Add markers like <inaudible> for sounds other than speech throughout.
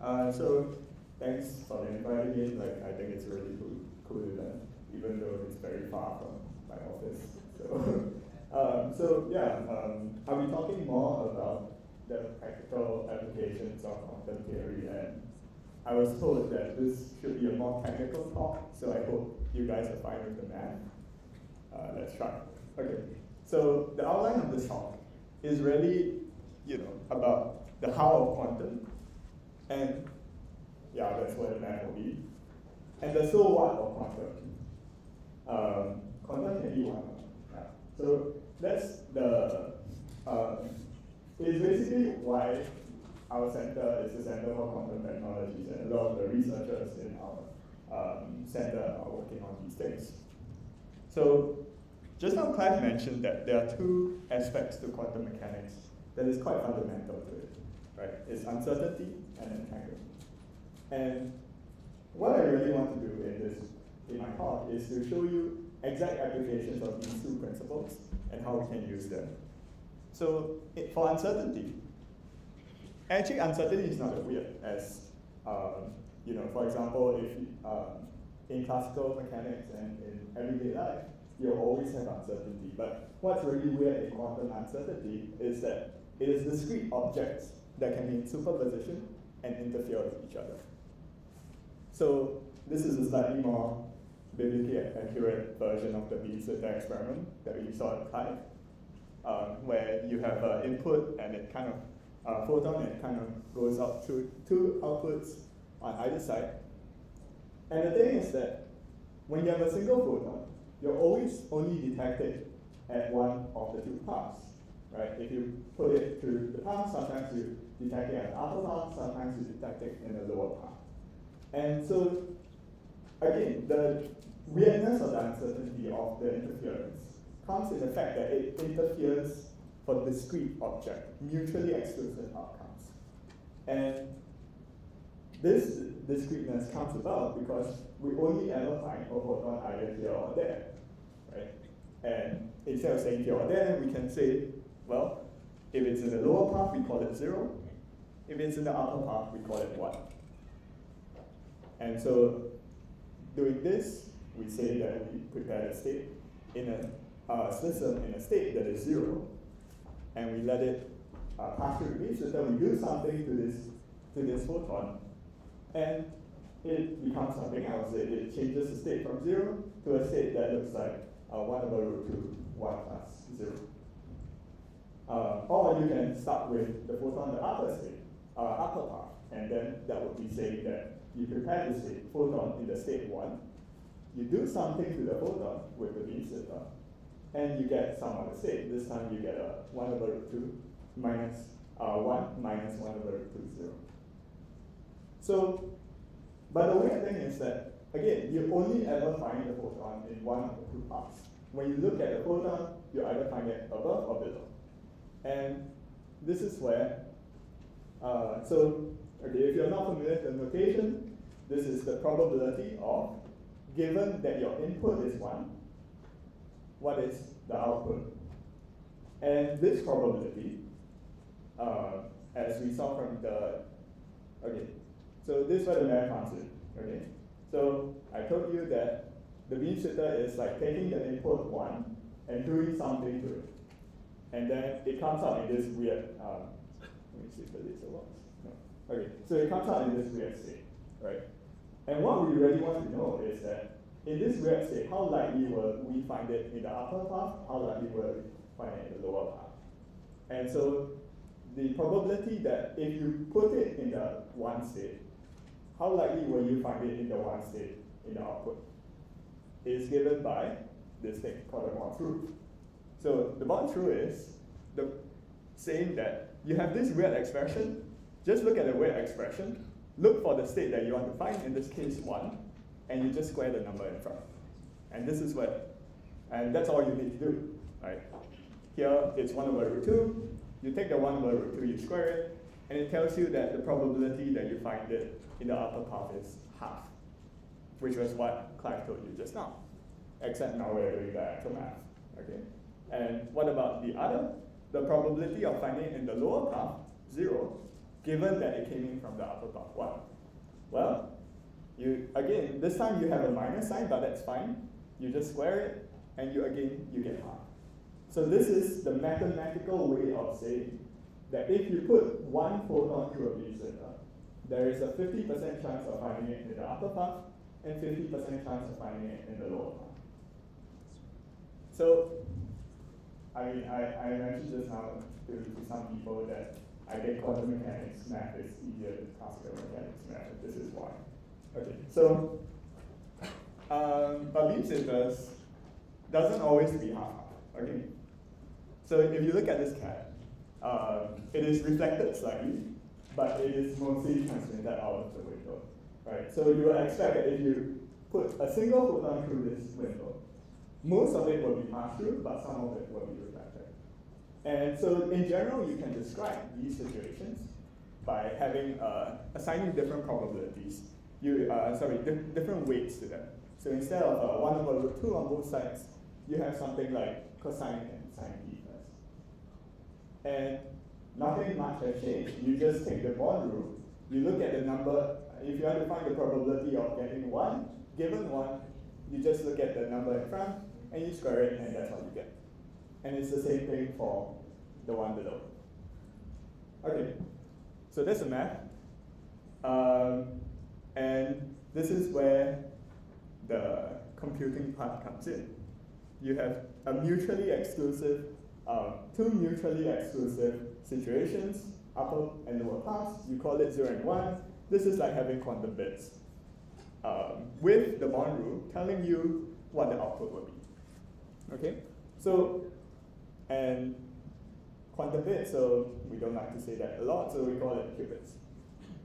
Uh, so thanks for inviting me. Like I think it's really cool, cool event, even though it's very far from my office. So, <laughs> um, so yeah, um, I'll be talking more about the practical applications of quantum theory and I was told that this should be a more technical talk, so I hope you guys are fine with the math. Uh, let's try. Okay, so the outline of this talk is really, you know, about the how of quantum, and yeah, that's what the math will be, and the so what of quantum. Um, quantum can be one. Yeah. So that's the, uh, it's basically why our center is the Center for Quantum Technologies, and a lot of the researchers in our um, center are working on these things. So, just now Clive mentioned that there are two aspects to quantum mechanics that is quite fundamental to it, right? It's uncertainty and entanglement. And what I really want to do in this, in my talk, is to show you exact applications of these two principles and how we can use them. So, for uncertainty, Actually, uncertainty is not that weird as, um, you know, for example, if um, in classical mechanics and in everyday life, you'll always have uncertainty. But what's really weird in quantum uncertainty is that it is discrete objects that can be in superposition and interfere with each other. So this is a slightly more biblically accurate version of the Beam-Splitter experiment that we saw at Clive, um, where you have an input and it kind of uh, photon and kind of goes out to two outputs on either side. And the thing is that when you have a single photon, you're always only detected at one of the two paths, right? If you put it through the path, sometimes you detect it at the upper path, sometimes you detect it in the lower part. And so, again, the weirdness of the uncertainty of the interference comes in the fact that it interferes for discrete object, mutually exclusive outcomes. And this discreteness comes about because we only ever find a photon either here or there, right? And instead of saying here or there, we can say, well, if it's in the lower path, we call it zero. If it's in the upper path, we call it one. And so doing this, we say that we prepare a state in a uh, system in a state that is zero, and we let it uh, pass through the beam splitter, we do something to this, to this photon, and it becomes something else. It, it changes the state from zero to a state that looks like uh, 1 over root 2, 1 plus 0. Uh, or you can start with the photon, the upper state, uh, upper path, and then that would be saying that you prepare the state, photon in the state 1, you do something to the photon with the beam splitter, and you get some other state. This time you get a 1 over root 2 minus uh, 1 minus 1 over root 2 0. So, but the weird thing is that, again, you only ever find the photon in one of the two paths. When you look at the photon, you either find it above or below. And this is where, uh, so, okay, if you're not familiar with the notation, this is the probability of, given that your input is 1, what is the output. And this probability, uh, as we saw from the, okay, so this is where the math comes in, okay? So I told you that the beam splitter is like taking the input one and doing something to it. And then it comes out in this weird, um, let me see if the laser works. No. Okay, so it comes out in this weird state, right? And what we really want to know is that in this weird state, how likely will we find it in the upper path? How likely will we find it in the lower path? And so the probability that if you put it in the one state, how likely will you find it in the one state in the output? Is given by this thing called the Born rule. So the Born rule is the saying that you have this weird expression, just look at the weird expression, look for the state that you want to find, in this case one, and you just square the number in front. And this is what, and that's all you need to do, right? Here, it's 1 over root 2. You take the 1 over root 2, you square it, and it tells you that the probability that you find it in the upper path is half, which was what Clive told you just now, except now we're doing the actual math, okay? And what about the other? The probability of finding it in the lower path, zero, given that it came in from the upper bound 1? Well, you again, this time you have a minus sign, but that's fine. You just square it, and you again, you get half. So this is the mathematical way of saying that if you put one photon through a beam splitter, there is a 50% chance of finding it in the upper path and 50% chance of finding it in the lower path. So, I mean, I, I mentioned just now to, to some people that I think quantum mechanics math is easier than classical mechanics math. This is why. Okay, so um, but beam splitters doesn't always be half. Okay, so if you look at this cat, um, it is reflected slightly, but it is mostly transmitted out of the window, right? So you would expect that if you put a single photon through this window, most of it will be passed through, but some of it will be reflected. And so in general, you can describe these situations by having uh, assigning different probabilities. You uh, sorry, di different weights to them. So instead of uh, one over root two on both sides, you have something like cosine and sine first. And nothing much has changed. You just take the Born rule, you look at the number, if you want to find the probability of getting one, given one, you just look at the number in front, and you square it, and that's what you get. And it's the same thing for the one below. Okay, so that's the math. Um, and this is where the computing part comes in. You have a mutually exclusive, uh, two mutually exclusive situations, upper and lower paths. You call it 0 and 1. This is like having quantum bits. Um, with the Born rule telling you what the output will be. Okay? So, and quantum bits, so we don't like to say that a lot, so we call it qubits.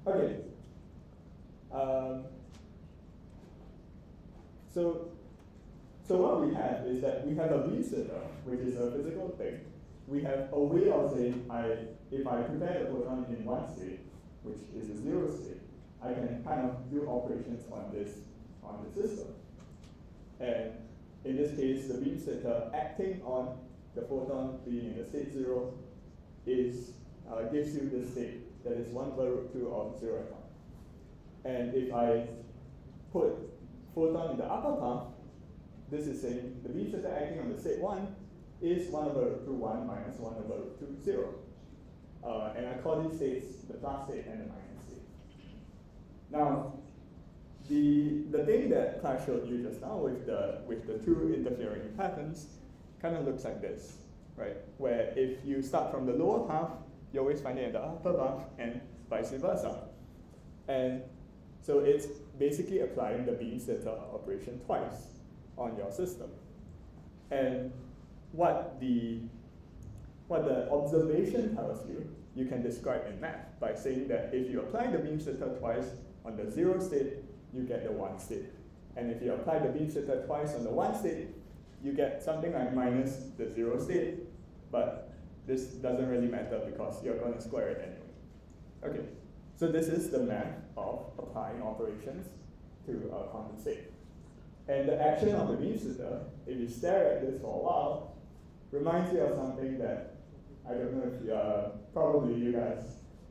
Okay. Um, so, so what we have is that we have a splitter, which is a physical thing. We have a way of saying, I, if I prepare the photon in one state, which is a zero state, I can kind of do operations on this on the system. And in this case, the beam splitter acting on the photon being in the state zero is uh, gives you the state that is one over root two of zero and one. And if I put photon in the upper path, this is saying the beam splitter acting on the state 1 is 1 over root 2 1 minus 1 over root 2 0. Uh, and I call these states the plus state and the minus state. Now, the, the thing that Clark showed you just now with the, with the two interfering patterns kind of looks like this, right? Where if you start from the lower path, you always find it in the upper path and vice versa. And so it's basically applying the beam splitter operation twice on your system. And what the, what the observation tells you, you can describe in math by saying that if you apply the beam splitter twice on the zero state, you get the one state. And if you apply the beam splitter twice on the one state, you get something like minus the zero state, but this doesn't really matter because you're going to square it anyway. Okay, so this is the math of applying operations to a quantum state. And the action of the beam splitter, if you stare at this for a while, reminds you of something that I don't know if you, uh, probably you guys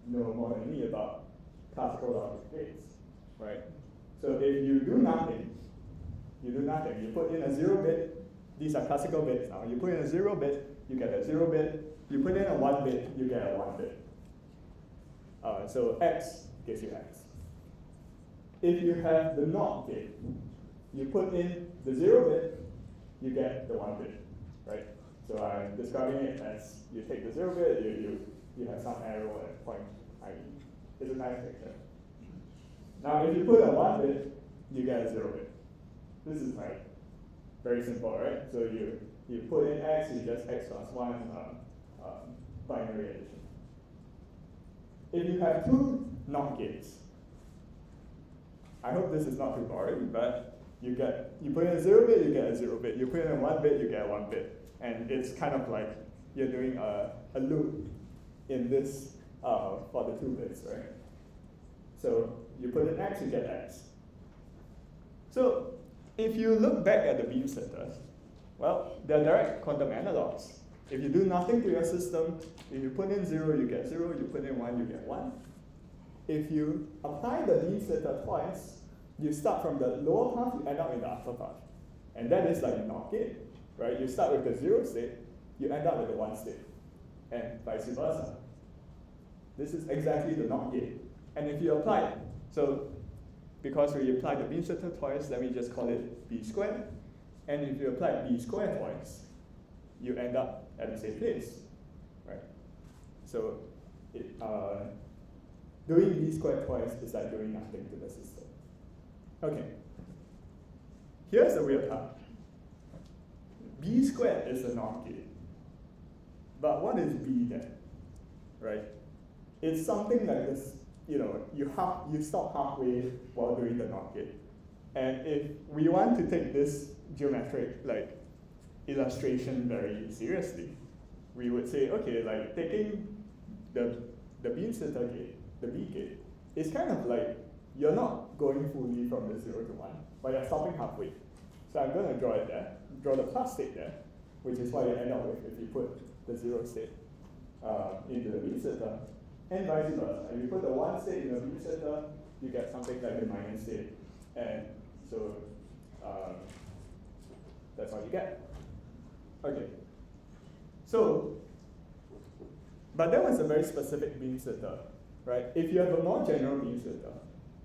know more than me about classical logic gates, right? So if you do nothing, you do nothing, you put in a zero bit, these are classical bits now, you put in a zero bit, you get a zero bit, you put in a one bit, you get a one bit. Uh, so x gives you x. If you have the NOT gate, you put in the zero bit, you get the one bit, right? So I'm describing it as you take the zero bit, you, you, you have some arrow at point I It's a nice picture. Now if you put a one bit, you get a zero bit. This is like very simple, right? So you, you put in x, you just x plus one um, um, binary addition. If you have two NOT gates, I hope this is not too boring, but you get you put in a zero bit, you get a zero bit. You put in a one bit, you get one bit. And it's kind of like you're doing a, a loop in this uh, for the two bits, right? So you put in x, you get x. So if you look back at the beam splitters, well, they're direct quantum analogs. If you do nothing to your system, if you put in zero, you get zero, you put in one, you get one. if you apply the beam splitter twice, you start from the lower path, you end up in the upper path. And that is like a NOT gate, right? You start with the zero state, you end up with the one state, and vice versa. This is exactly the NOT gate. And if you apply it, so because we apply the splitter twice, let me just call it b squared. And if you apply b squared twice, you end up at the same place, right? So it, uh, doing b squared twice is like doing nothing to the system. Okay. Here's the weird part. b squared is a NOT gate. But what is b then? Right? It's something like this, you know, you half you stop halfway while doing the NOT gate. And if we want to take this geometric like illustration very seriously, we would say, okay, like taking the the beam splitter gate, the B gate, is kind of like you're not going fully from the zero to one, but you're stopping halfway. So I'm going to draw it there, draw the plus state there, which is what you end up with if you put the zero state uh, into the beam splitter, and vice versa. If you put the one state in the beam splitter, you get something like the minus state, and so um, that's what you get. Okay. So, but that was a very specific beam splitter, right? If you have a more general beam splitter,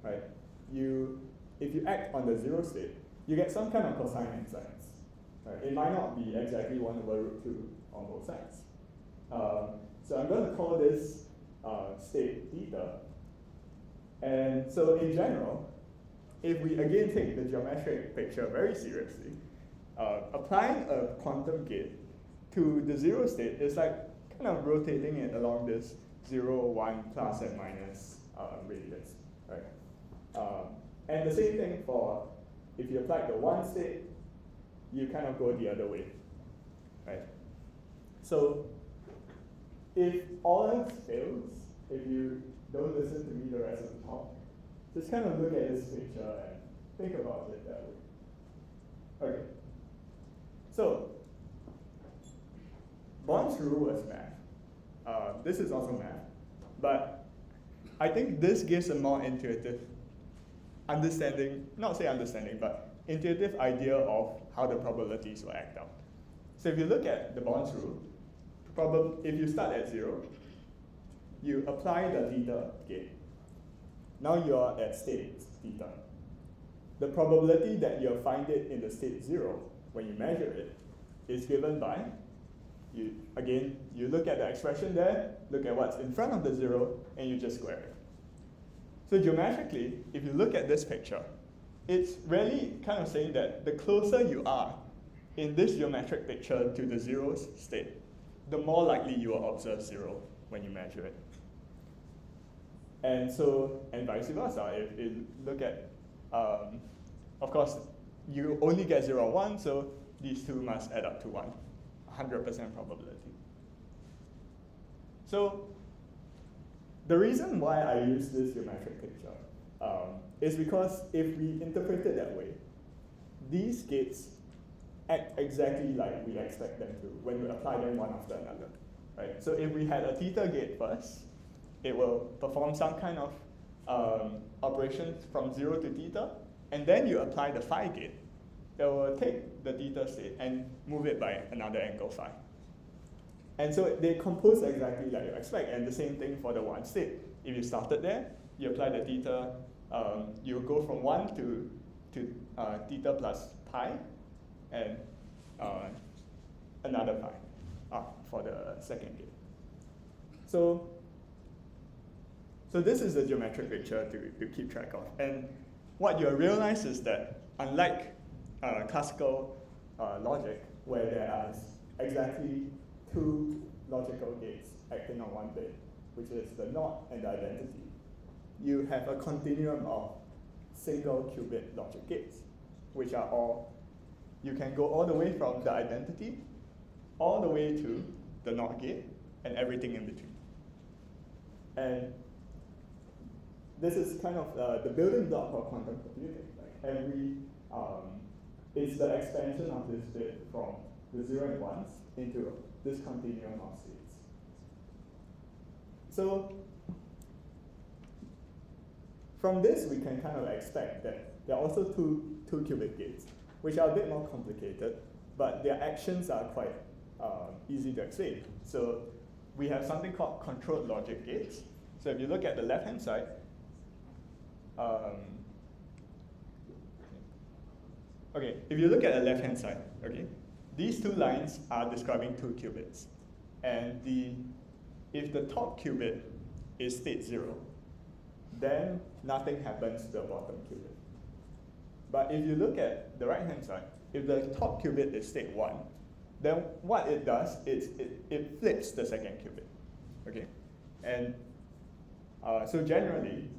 right, you, if you act on the zero state, you get some kind of cosine and sines. Right? It might not be exactly 1 over root 2 on both sides. Um, so I'm going to call this uh, state theta. And so in general, if we again take the geometric picture very seriously, uh, applying a quantum gate to the zero state is like kind of rotating it along this 0, 1, plus and minus uh, radius, right? Um, and the same thing for if you apply the one state, you kind of go the other way, right? So if all else fails, if you don't listen to me the rest of the talk, just kind of look at this picture and think about it that way. Okay. So, Born's rule was math. Uh, this is also math. But I think this gives a more intuitive understanding, not say understanding, but intuitive idea of how the probabilities will act out. So if you look at the Born's rule, prob if you start at zero, you apply the theta gate. Now you are at state theta. The probability that you'll find it in the state zero when you measure it is given by, you again, you look at the expression there, look at what's in front of the zero, and you just square it. So geometrically, if you look at this picture, it's really kind of saying that the closer you are in this geometric picture to the zero state, the more likely you will observe zero when you measure it. And so, and vice versa, if you look at, um, of course, you only get 0 or 1, so these two must add up to 1, 100% probability. So the reason why I use this geometric picture um, is because if we interpret it that way, these gates act exactly like we expect them to when we apply them one after another. Right? So if we had a theta gate first, it will perform some kind of um, operation from 0 to theta, and then you apply the phi gate. It will take the theta state and move it by another angle phi. And so they compose exactly like you expect, and the same thing for the one state. If you started there, you apply the theta, um, you go from 1 to, to uh, theta plus pi, and uh, another pi uh, for the second gate. So, so this is the geometric picture to, to keep track of. And what you'll realize is that unlike uh, classical uh, logic, where there are exactly two logical gates acting on one bit, which is the NOT and the identity, you have a continuum of single qubit logic gates, which are all, you can go all the way from the identity all the way to the NOT gate and everything in between. And this is kind of uh, the building block of quantum computing. Like every, um, it's the expansion of this bit from the zero and ones into this continuum of states. So from this, we can kind of expect that there are also two, two qubit gates, which are a bit more complicated, but their actions are quite uh, easy to explain. So we have something called controlled logic gates. So if you look at the left-hand side, um, okay, if you look at the left-hand side, okay, these two lines are describing two qubits. And the, if the top qubit is state zero, then nothing happens to the bottom qubit. But if you look at the right-hand side, if the top qubit is state one, then what it does is it, it flips the second qubit, okay? And uh, so generally,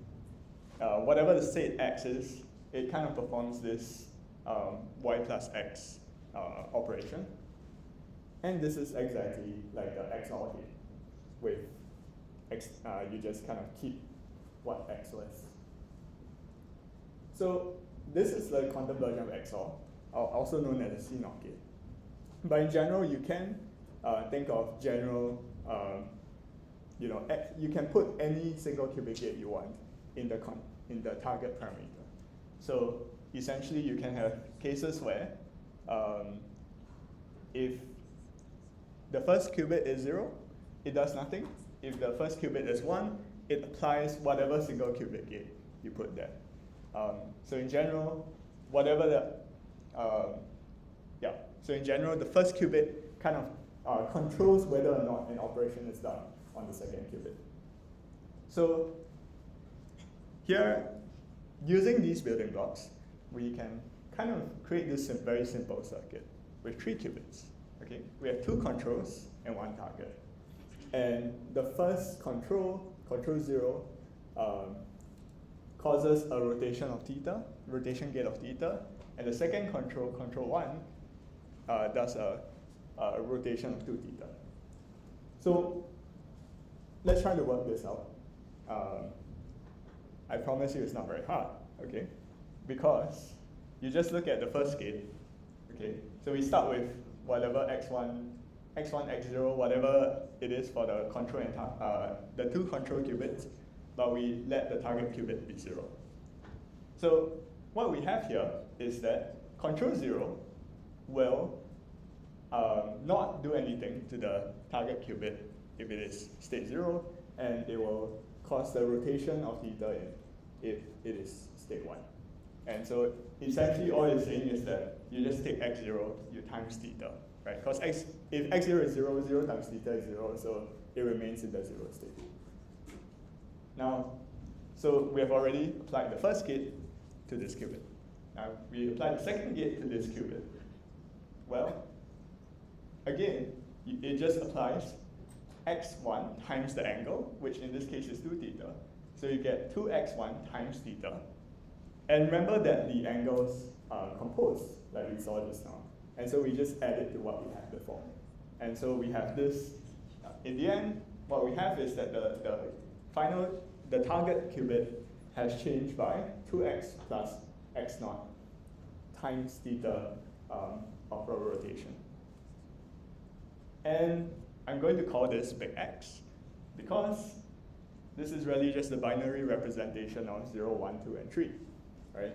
uh, whatever the state x is, it kind of performs this um, y plus x uh, operation. And this is exactly like the XOR gate with X, uh, you just kind of keep what X was. So this is the quantum version of XOR, also known as the CNOT gate. But in general, you can uh, think of general, um, you know, you can put any single qubit gate you want in the, in the target parameter. So essentially, you can have cases where um, if the first qubit is zero, it does nothing. If the first qubit is one, it applies whatever single qubit gate you put there. Um, so in general, whatever the, uh, yeah, so in general, the first qubit kind of uh, controls whether or not an operation is done on the second qubit. So here, using these building blocks, we can kind of create this very simple circuit with three qubits. Okay, we have two controls and one target. And the first control, control zero, um, causes a rotation of theta, rotation gate of theta, and the second control, control one, uh, does a, a, rotation of 2 theta. So let's try to work this out. Um, I promise you it's not very hard, okay? Because you just look at the first gate, okay? So we start with whatever x1, x1, x0, whatever it is for the control and uh, the two control qubits, but we let the target qubit be zero. So what we have here is that control zero will um, not do anything to the target qubit if it is state zero, and it will cause the rotation of theta if it is state one. And so essentially all it's saying is that you just take x0, you times theta, right? Because x, if x0 is 0, 0 times theta is 0, so it remains in the 0 state. Now, so we have already applied the first gate to this qubit. Now we apply the second gate to this qubit. Well, again, it just applies x1 times the angle, which in this case is 2 theta. So you get 2x1 times theta. And remember that the angles are composed, like we saw just now. And so we just add it to what we had before. And so we have this, in the end, what we have is that the, the final, the target qubit has changed by 2x plus x naught times theta um, of rotation. And I'm going to call this big X because this is really just the binary representation of 0, 1, 2, and 3, right?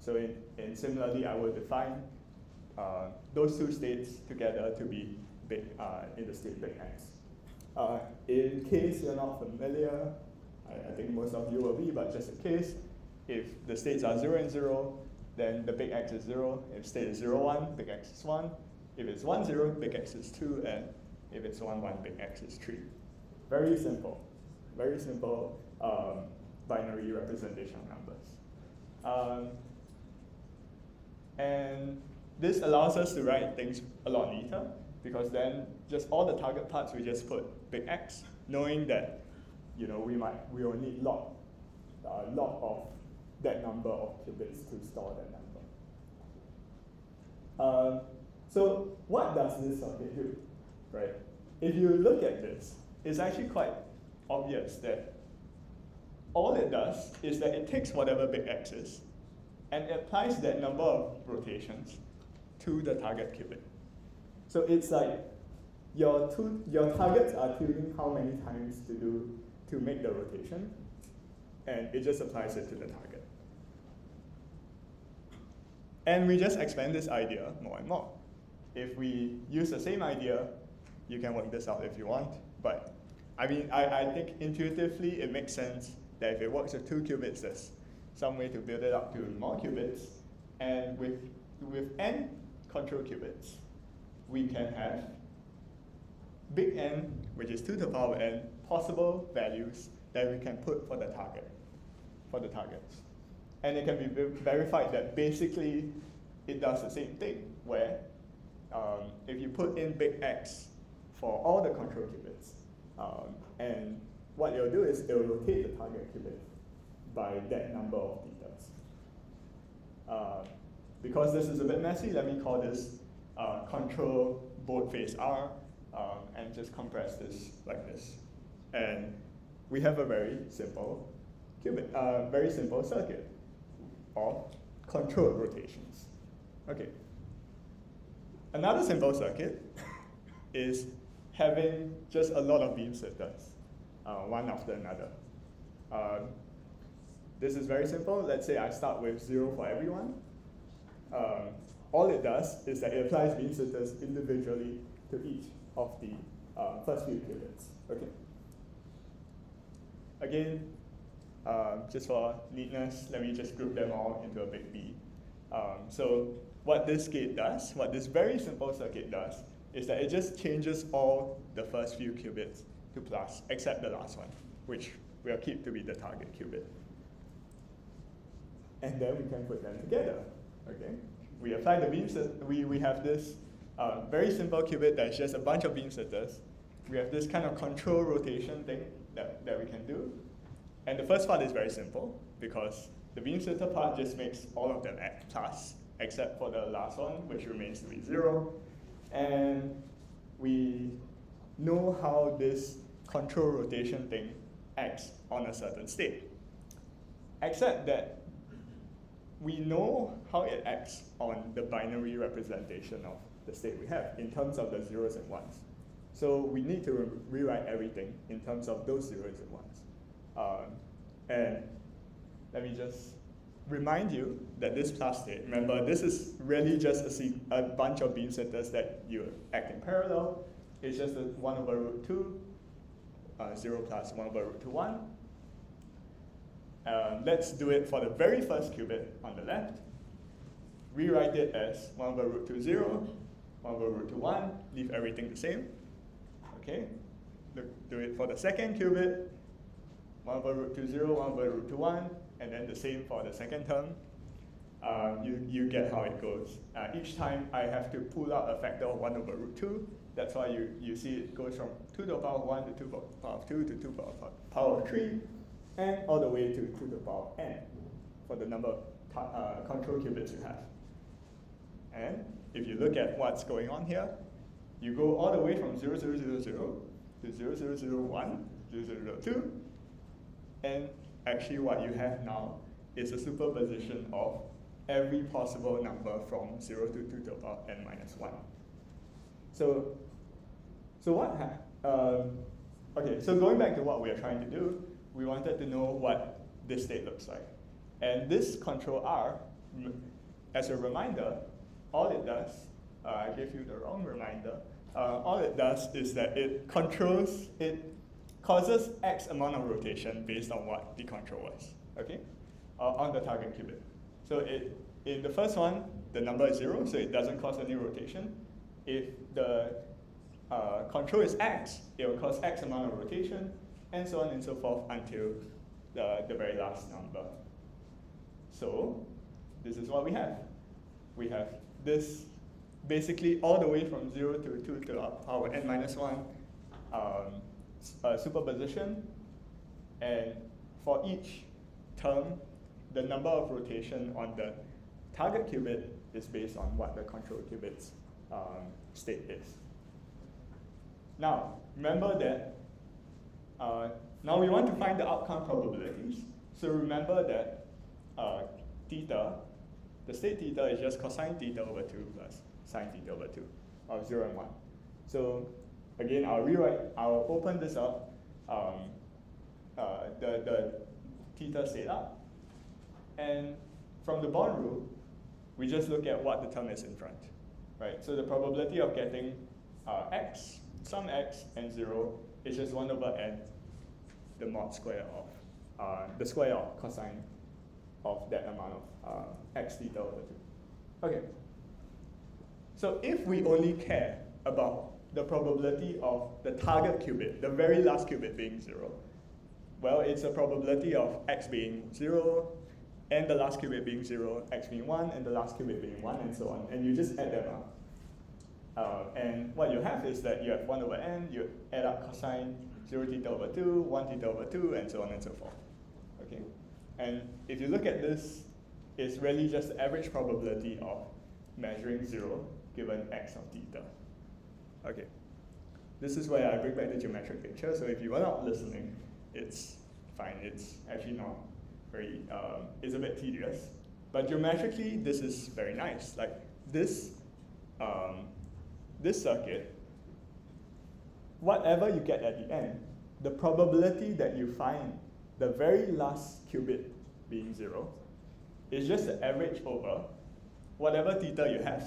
So in, in similarly, I will define uh, those two states together to be big, uh, in the state big X. Uh, in case you're not familiar, I, I, think most of you will be, but just in case, if the states are 0 and 0, then the big X is 0. If state is 0, 1, big X is 1. If it's 1, 0, big X is 2, and if it's 1, 1, big X is 3. Very simple. Very simple um, binary representation of numbers. Um, and this allows us to write things a lot neater because then just all the target parts we just put big X, knowing that you know we might we will need log uh, log of that number of qubits to store that number. Um, so what does this circuit do, right? If you look at this, it's actually quite obvious that all it does is that it takes whatever big X is and applies that number of rotations to the target qubit. So it's like your, two, your targets are tuning how many times to do to make the rotation. and it just applies it to the target. And we just expand this idea more and more. If we use the same idea, you can work this out if you want, but I mean, I, I think intuitively it makes sense that if it works with two qubits, there's some way to build it up to more qubits, and with, with n control qubits, we can have big N, which is 2 to the power n, possible values that we can put for the target, for the targets. And it can be verified that basically it does the same thing, where um, if you put in big X for all the control qubits, um, and what it'll do is it'll rotate the target qubit by that number of thetas. Uh, because this is a bit messy, let me call this uh, control both phase R um, and just compress this like this. And we have a very simple qubit, uh, very simple circuit of controlled rotations. Okay. Another simple circuit <laughs> is having just a lot of beam splitters, uh, one after another. Um, this is very simple. Let's say I start with zero for everyone. Um, all it does is that it applies beam splitters individually to each of the uh, first few qubits. Okay. Again, uh, just for neatness, let me just group them all into a big B. Um, so what this gate does, what this very simple circuit does, is that it just changes all the first few qubits to plus, except the last one, which we'll keep to be the target qubit. And then we can put them together, okay? We apply the beam, we, we have this uh, very simple qubit that's just a bunch of beam splitters. We have this kind of control rotation thing that, that we can do. And the first part is very simple because the beam splitter part just makes all of them act plus, except for the last one, which remains to be zero. And we know how this control rotation thing acts on a certain state. Except that we know how it acts on the binary representation of the state we have in terms of the zeros and ones. So we need to re rewrite everything in terms of those zeros and ones. Um, and let me just remind you that this plus state, remember this is really just a, a bunch of beam splitters that you act in parallel. It's just a 1 over root 2, uh, 0 plus 1 over root 2, 1. Um, let's do it for the very first qubit on the left. Rewrite it as 1 over root 2, 0, 1 over root 2, 1, leave everything the same. Okay, do it for the second qubit, 1 over root 2, 0, 1 over root 2, 1, and then the same for the second term. Uh, you, you get how it goes. Uh, each time I have to pull out a factor of 1 over root 2. That's why you, you see it goes from 2 to the power of 1 to 2 to the power of 2 to 2 to the power of 3, and all the way to 2 to the power n for the number of uh, control qubits you have. And if you look at what's going on here, you go all the way from 0000 to 0001, 0002, and actually what you have now is a superposition of every possible number from 0 to 2 to the power n minus 1. So, so what um, okay, so going back to what we are trying to do, we wanted to know what this state looks like. And this control R, as a reminder, all it does, uh, I gave you the wrong reminder, uh, all it does is that it controls, it causes X amount of rotation based on what the control was, okay, uh, on the target qubit. So it, in the first one, the number is zero, so it doesn't cause any rotation. If the uh, control is X, it will cause X amount of rotation, and so on and so forth until the, the very last number. So this is what we have. We have this basically all the way from 0 to 2 to power n minus 1 um, uh, superposition. And for each term, the number of rotation on the target qubit is based on what the control qubit's um, state is. Now, remember that uh, now we want to find the outcome probabilities. So remember that uh, theta the state theta is just cosine theta over 2 plus sine theta over 2 of 0 and 1. So again, I'll rewrite, I'll open this up. Um, uh, the, the theta theta. And from the Born rule, we just look at what the term is in front, right? So the probability of getting uh, x, some x, and 0 is just 1 over n, the mod square of, uh, the square of cosine of that amount of uh, x theta over 2. Okay. So if we only care about the probability of the target qubit, the very last qubit being 0, well, it's a probability of x being 0, and the last qubit being 0, x being 1, and the last qubit being 1, and so on. And you just add them up. Uh, and what you have is that you have 1 over n, you add up cosine 0 theta over 2, 1 theta over 2, and so on and so forth. Okay? And if you look at this, it's really just the average probability of measuring 0 given x of theta. Okay. This is where I bring back the geometric picture. So if you are not listening, it's fine. It's actually not very, um, it's a bit tedious. But geometrically, this is very nice. Like this, um, this circuit, whatever you get at the end, the probability that you find the very last qubit being zero is just the average over whatever theta you have.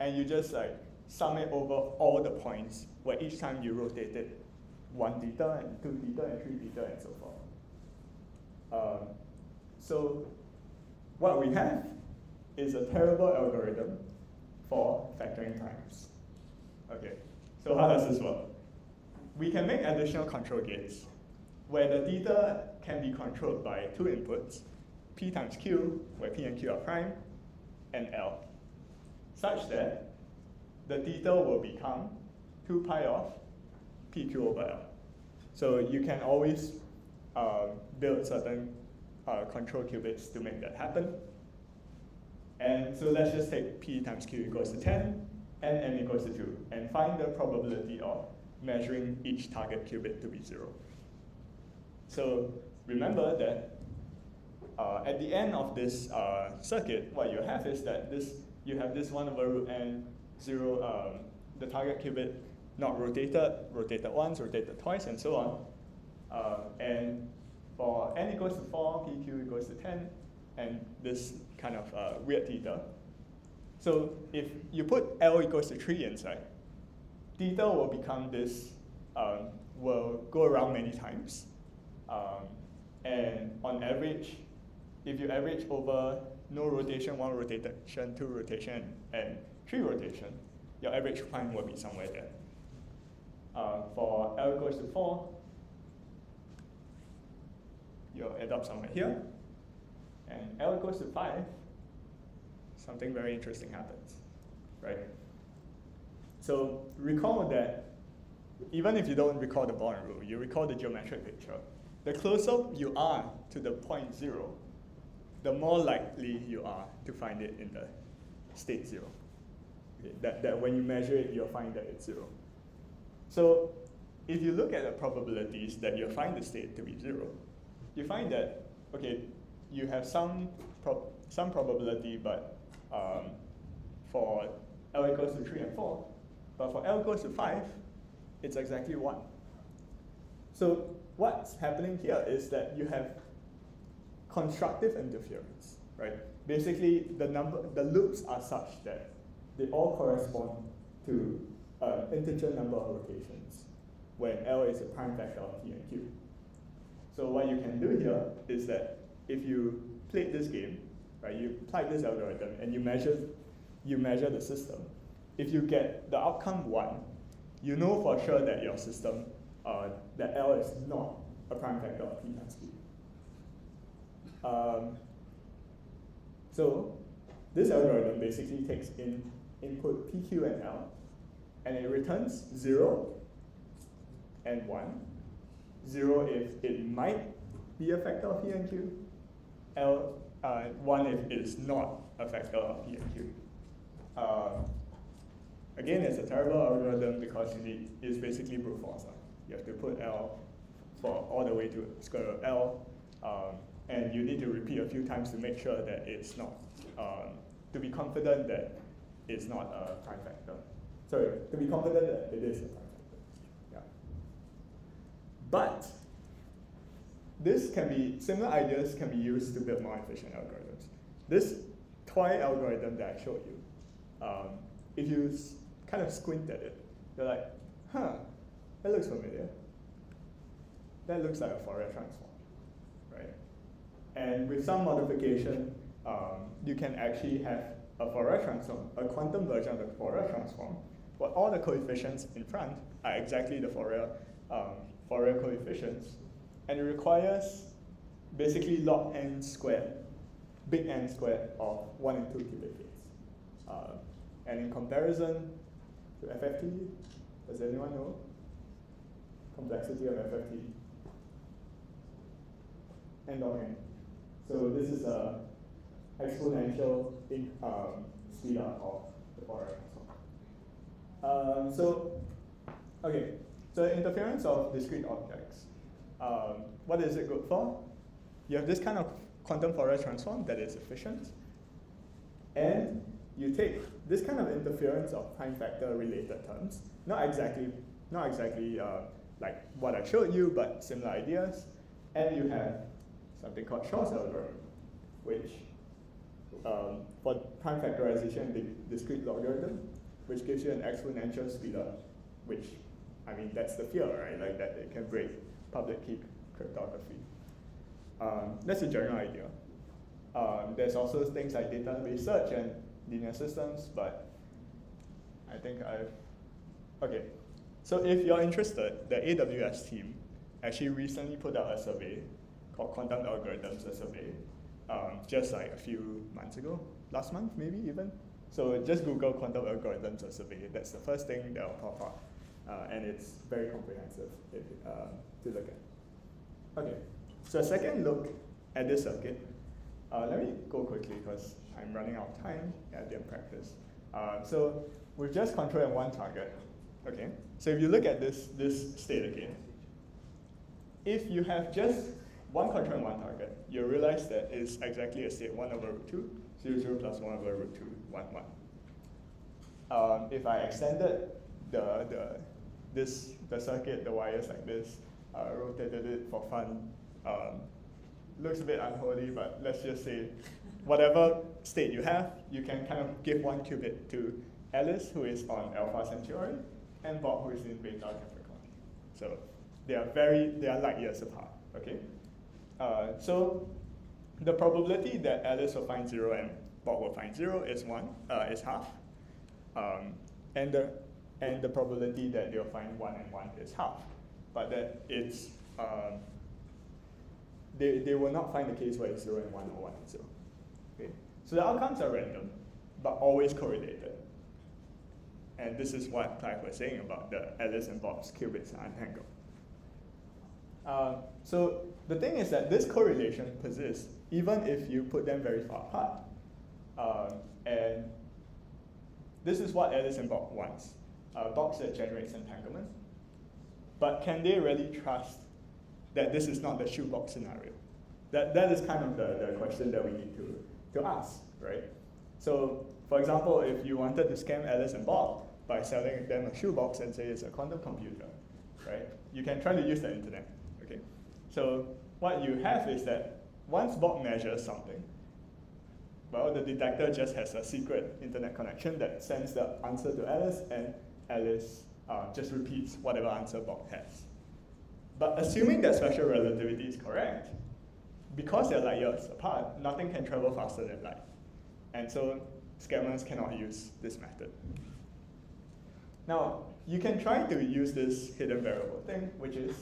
And you just like sum it over all the points where each time you rotate it, one theta and two theta and three theta and so forth. Um, so what we have is a terrible algorithm for factoring times. Okay, so how does this work? We can make additional control gates where the theta can be controlled by two inputs, p times q, where p and q are prime, and l, such that the theta will become 2 pi of pq over l. So you can always uh, build certain uh, control qubits to make that happen. And so let's just take p times q equals to 10 and n equals to 2 and find the probability of measuring each target qubit to be 0. So remember that uh, at the end of this uh, circuit, what you have is that this you have this 1 over root n 0, um, the target qubit not rotated, rotated once, rotated twice, and so on. Uh, and for n equals to 4, pq equals to 10, and this kind of uh, weird theta. So if you put L equals to 3 inside, theta will become this, um, will go around many times. Um, and on average, if you average over no rotation, one rotation, two rotation, and three rotation, your average time will be somewhere there. Uh, for L equals to 4, you'll add up somewhere here. And L equals to 5, something very interesting happens, right? So recall that even if you don't recall the Born rule, you recall the geometric picture. The closer you are to the point zero, the more likely you are to find it in the state zero. Okay, that, that when you measure it, you'll find that it's zero. So if you look at the probabilities that you'll find the state to be zero, you find that, okay, you have some, prob some probability, but um, for L equals to 3 and 4, but for L equals to 5, it's exactly 1. So what's happening here is that you have constructive interference, right? Basically, the number, the loops are such that they all correspond to an integer number of rotations, where L is a prime factor of P and Q. So what you can do here is that if you played this game, right, you apply this algorithm and you measure, you measure the system. If you get the outcome one, you know for sure that your system, uh, that L is not a prime factor of P times Q. Um, so this algorithm basically takes in input PQ and L, and it returns 0 and 1. 0 if it might be a factor of P and Q, L, uh, 1 if it is not a factor of P and Q. Uh, again, it's a terrible algorithm because it is basically brute force. You have to put L for all the way to square root L, um, and you need to repeat a few times to make sure that it's not, um, to be confident that it's not a prime factor. Sorry, to be confident that it is a prime factor. Yeah. But this can be, similar ideas can be used to build more efficient algorithms. This toy algorithm that I showed you, um, if you kind of squint at it, you're like, huh, that looks familiar. That looks like a Fourier transform, right? And with some modification, um, you can actually have a Fourier transform, a quantum version of the Fourier transform, but all the coefficients in front are exactly the Fourier, um, Fourier coefficients, and it requires basically log n squared, big N squared of 1 and 2 qubit. Uh, and in comparison to FFT, does anyone know? Complexity of FFT. N log n. So this is a exponential in, um, speed up of the transform. Um, so, okay, so interference of discrete objects. Um, what is it good for? You have this kind of quantum Fourier transform that is efficient, and you take this kind of interference of prime factor related terms, not exactly, not exactly uh, like what I showed you, but similar ideas, and you have something called Shor's algorithm, which um, for prime factorization the discrete logarithm, which gives you an exponential speedup, which, I mean, that's the fear, right? Like that it can break public key cryptography. Um, that's a general idea. Um, there's also things like database search and linear systems, but I think I've, okay. So if you're interested, the AWS team actually recently put out a survey called Quantum Algorithms, a survey, um, just like a few months ago, last month maybe even. So just Google quantum algorithms or survey. That's the first thing that will pop up, uh, and it's very comprehensive if, uh, to look at. Okay, so a second look at this circuit. Uh, let me go quickly because I'm running out of time. I didn't practice. Uh, so we've just controlled one target. Okay, so if you look at this this state again, if you have just one control and one target, you realize that it's exactly a state 1 over root 2, 0, 0 plus 1 over root 2, 1, 1. Um, if I extended the, the, this, the circuit, the wires like this, uh, rotated it for fun, um, looks a bit unholy, but let's just say whatever state you have, you can kind of give one qubit to Alice, who is on Alpha Centauri, and Bob, who is in Beta Capricorn. So they are very, they are light years apart, okay? Uh, so the probability that Alice will find zero and Bob will find zero is one, uh, is half. Um, and, the, and the probability that they'll find one and one is half. But that it's, um, they, they will not find the case where it's zero and one or one and zero. Okay? So the outcomes are random, but always correlated. And this is what Clive was saying about the Alice and Bob's qubits are entangled. Uh, so the thing is that this correlation persists even if you put them very far apart. Um, and this is what Alice and Bob wants, a box that generates entanglement. But can they really trust that this is not the shoebox scenario? That, that is kind of the, the question that we need to, to ask, right? So, for example, if you wanted to scam Alice and Bob by selling them a shoebox and say it's a quantum computer, right? You can try to use the internet, okay? So what you have is that once Bob measures something, well, the detector just has a secret internet connection that sends the answer to Alice, and Alice uh, just repeats whatever answer Bob has. But assuming that special relativity is correct, because they're light years apart, nothing can travel faster than light. And so scammers cannot use this method. Now, you can try to use this hidden variable thing, which is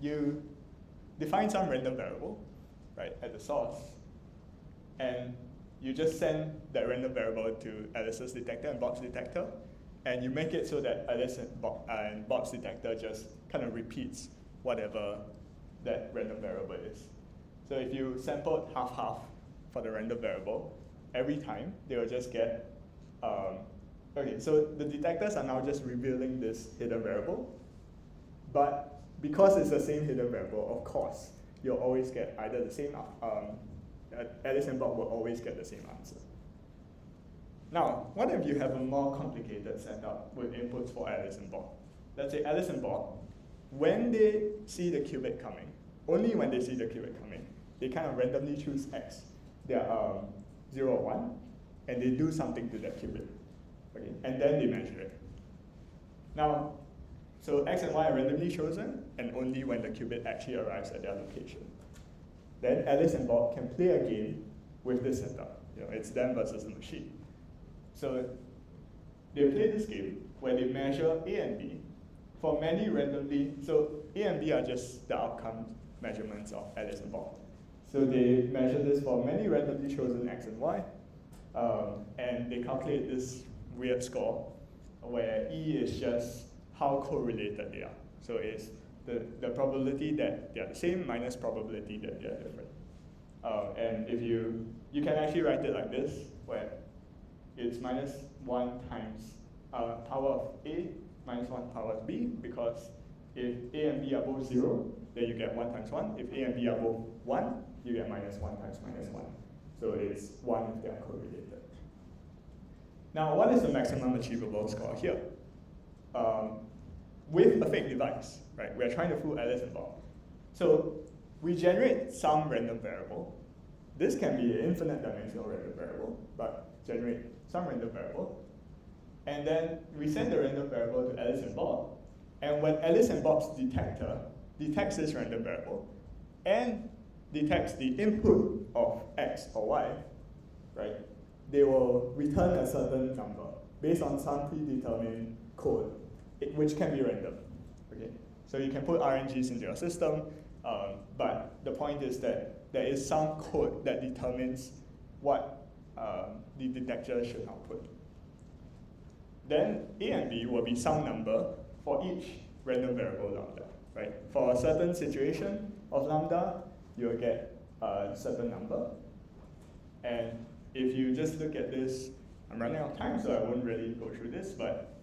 you define some random variable, right, at the source, and you just send that random variable to Alice's detector and Bob's detector, and you make it so that Alice and, and Bob's detector just kind of repeats whatever that random variable is. So if you sampled half-half for the random variable, every time they will just get, um, okay, so the detectors are now just revealing this hidden variable, but because it's the same hidden variable, of course, you'll always get either the same, um, Alice and Bob will always get the same answer. Now, what if you have a more complicated setup with inputs for Alice and Bob? Let's say Alice and Bob, when they see the qubit coming, only when they see the qubit coming, they kind of randomly choose x, their um, 0 or 1, and they do something to that qubit. Okay? And then they measure it. Now, so x and y are randomly chosen, and only when the qubit actually arrives at their location. Then Alice and Bob can play a game with this setup. You know, it's them versus the machine. So they play this game where they measure A and B for many randomly, so A and B are just the outcome measurements of Alice and Bob. So they measure this for many randomly chosen X and Y, um, and they calculate this weird score where E is just how correlated they are. So it's the, the probability that they are the same minus probability that they are different. Uh, and if you, you can actually write it like this, where it's minus 1 times uh, power of A minus 1 power of B, because if A and B are both 0, then you get 1 times 1. If A and B are both 1, you get minus 1 times minus 1. So it's 1 if they are correlated. Now, what is the maximum achievable score here? Um, with a fake device, right? We're trying to fool Alice and Bob. So we generate some random variable. This can be an infinite dimensional random variable, but generate some random variable. And then we send the random variable to Alice and Bob. And when Alice and Bob's detector detects this random variable and detects the input of x or y, right, they will return a certain number based on some predetermined code, which can be random. Okay? So you can put RNGs into your system, um, but the point is that there is some code that determines what um, the detector should output. Then A and B will be some number for each random variable lambda. Right? For a certain situation of lambda, you'll get a certain number. And if you just look at this, I'm running out of time, so I won't really go through this, but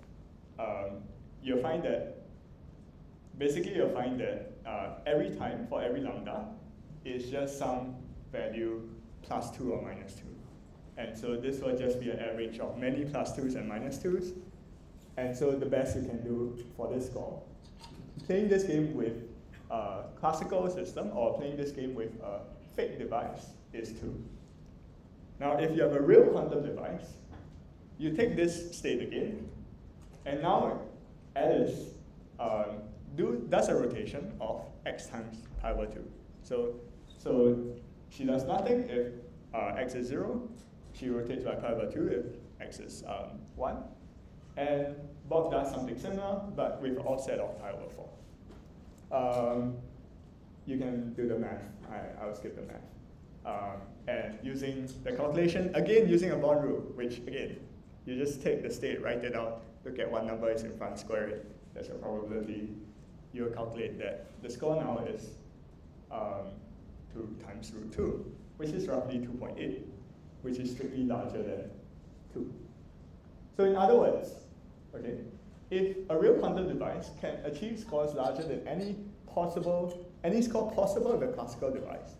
um, you'll find that, basically you'll find that uh, every time for every lambda, it's just some value plus 2 or minus 2. And so this will just be an average of many plus 2s and minus 2s. And so the best you can do for this score, playing this game with a classical system or playing this game with a fake device is 2. Now, if you have a real quantum device, you take this state again, and now Alice um, do, does a rotation of x times pi over 2. So, so she does nothing if uh, x is 0. She rotates by pi over 2 if x is um, 1. And Bob does something similar, but with offset of pi over 4. Um, you can do the math. I, I'll skip the math. Um, and using the calculation, again using a Born rule, which again, you just take the state, write it out, look at what number is in front, square it, there's a probability. You'll calculate that the score now is um, 2 times root 2, which is roughly 2.8, which is strictly larger than 2. So in other words, okay, if a real quantum device can achieve scores larger than any possible, any score possible with a classical device,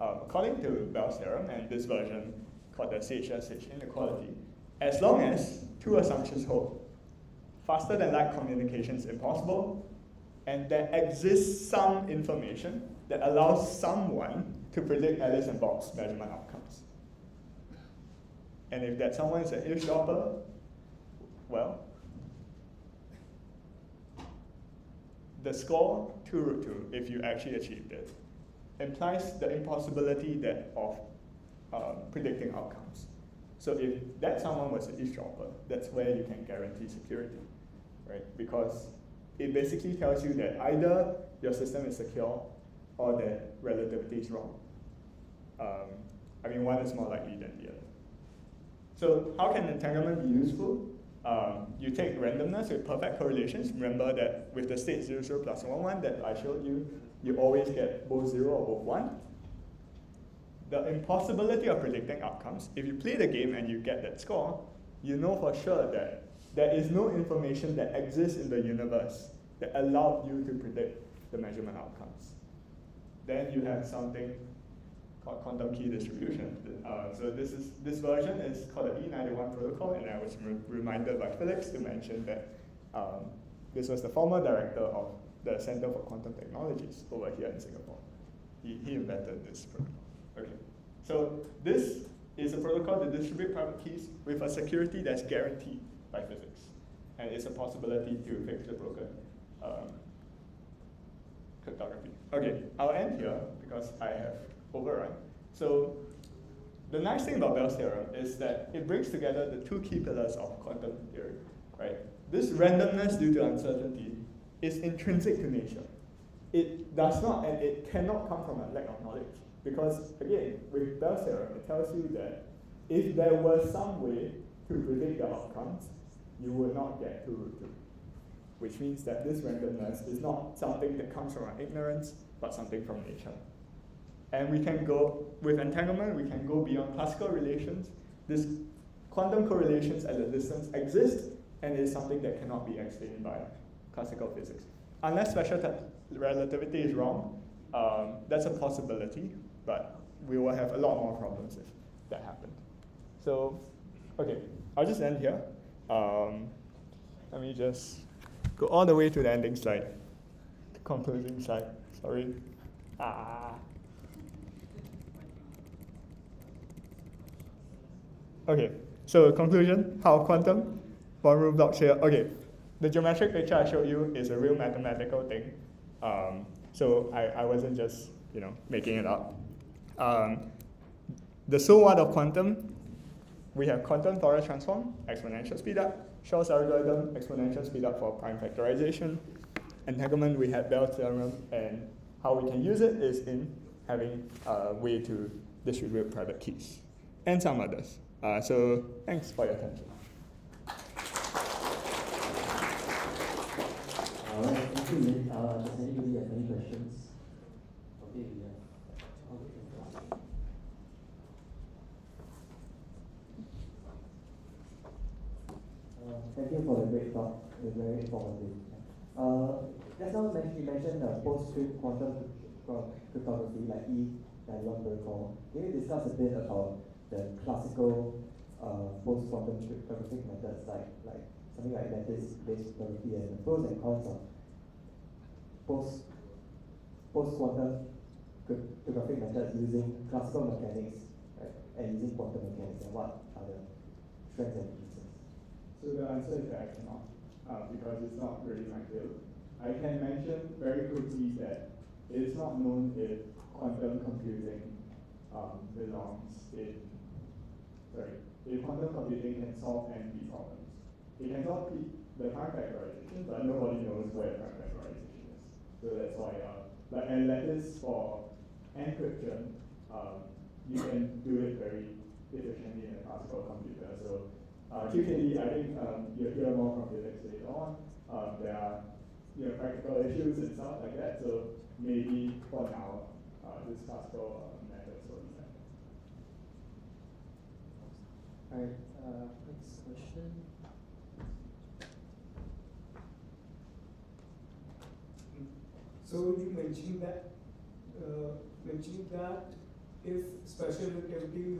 um, according to Bell's theorem and this version called the CHSH inequality, as long as two assumptions hold, faster than light communication is impossible, and there exists some information that allows someone to predict Alice and Bob's measurement outcomes. And if that someone is an eavesdropper, well, the score 2 root 2, if you actually achieved it, implies the impossibility that of uh, predicting outcomes. So if that someone was an eavesdropper, that's where you can guarantee security, right? Because it basically tells you that either your system is secure or that relativity is wrong. Um, I mean, one is more likely than the other. So how can entanglement be useful? Um, you take randomness with perfect correlations. Remember that with the state 0, 0 plus 1, 1 that I showed you, you always get both 0 or both 1. The impossibility of predicting outcomes, if you play the game and you get that score, you know for sure that there is no information that exists in the universe that allowed you to predict the measurement outcomes. Then you have something called quantum key distribution. Uh, so this is this version is called the E91 protocol, and I was re reminded by Felix to mention that um, this was the former director of the Center for Quantum Technologies over here in Singapore. He, he invented this protocol. Okay, so this is a protocol to distribute private keys with a security that's guaranteed by physics. And it's a possibility to fix the broken um, cryptography. Okay, I'll end here because I have overrun. So the nice thing about Bell's theorem is that it brings together the two key pillars of quantum theory, right? This randomness due to uncertainty is intrinsic to nature. It does not and it cannot come from a lack of knowledge. Because again, with Bell's theorem, it tells you that if there was some way to predict the outcomes, you would not get to root 2. Which means that this randomness is not something that comes from our ignorance, but something from nature. And we can go, with entanglement, we can go beyond classical relations. This quantum correlations at a distance exist, and is something that cannot be explained by classical physics. Unless special relativity is wrong, um, that's a possibility, but we will have a lot more problems if that happened. So, okay, I'll just end here. Um, let me just go all the way to the ending slide, the concluding slide. Sorry. Ah. Okay, so conclusion, how quantum, von Neumann blocks here. Okay, the geometric picture I showed you is a real mathematical thing. Um, so I, I wasn't just, you know, making it up. Um, the so what of quantum, we have quantum Fourier transform, exponential speed up, Shor's algorithm, exponential speedup for prime factorization. Entanglement, we had Bell's theorem, and how we can use it is in having a way to distribute private keys, and some others. Uh, so thanks for your attention. All right, thank you, Lin. Uh, does anybody have any questions? Okay, yeah. Uh, thank you for the great talk. It was very informative. Uh, just now you mentioned the post-truth quantum cryptography, like E. Madelon protocol. Can you discuss a bit about the classical uh, post-quantum cryptographic methods like, like something like lattice-based cryptography and the pros and cons of post, post-quantum cryptographic methods using classical mechanics right, and using quantum mechanics and what are the strengths and weaknesses? So the answer is that I cannot, uh, because it's not really my field. I can mention very quickly that it is not known if quantum computing um, belongs in sorry, if quantum computing can solve NP problems. It can solve the prime factorization, but nobody knows where prime factorization is. So that's why, uh, like, and lattice for encryption, um, you can do it very efficiently in a classical computer. So uh, QKD, I think um, you'll hear more from physics later on. Um, there are you know, practical issues and stuff like that. So maybe for now, uh, this classical uh, All right, uh, next question. So you mentioned that uh, mentioning that if special relativity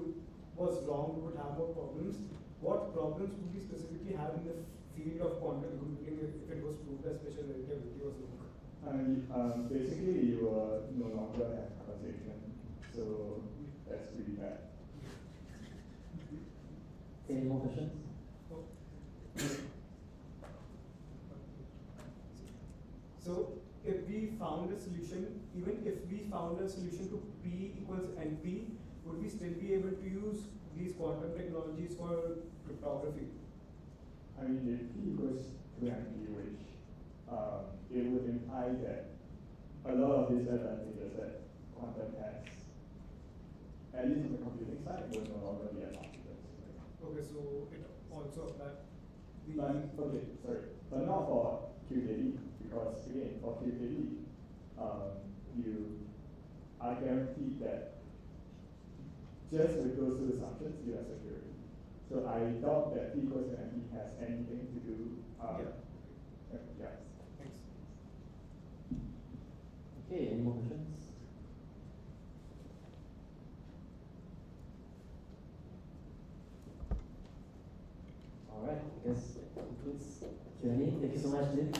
was wrong, we would have more problems. What problems would we specifically have in the field of quantum computing if it was proved that special relativity was wrong? And um, basically, you uh, no longer have causation, so that's pretty bad. Any more questions? So if we found a solution, even if we found a solution to P equals NP, would we still be able to use these quantum technologies for cryptography? I mean, if P equals to NP, which um, it would imply that a lot of these advantages that quantum has, at least on the computing side, would no longer be allowed. Okay, so it also applies. But, okay, sorry, but not for QKD, because again, for QKD, um, you are guaranteed that just with those two assumptions, you have security. So I doubt that P equals to NP has anything to do. Um, yeah. yeah. Thanks. Okay, any more questions? All right, I guess that concludes Q&A. Thank you so much, Lin.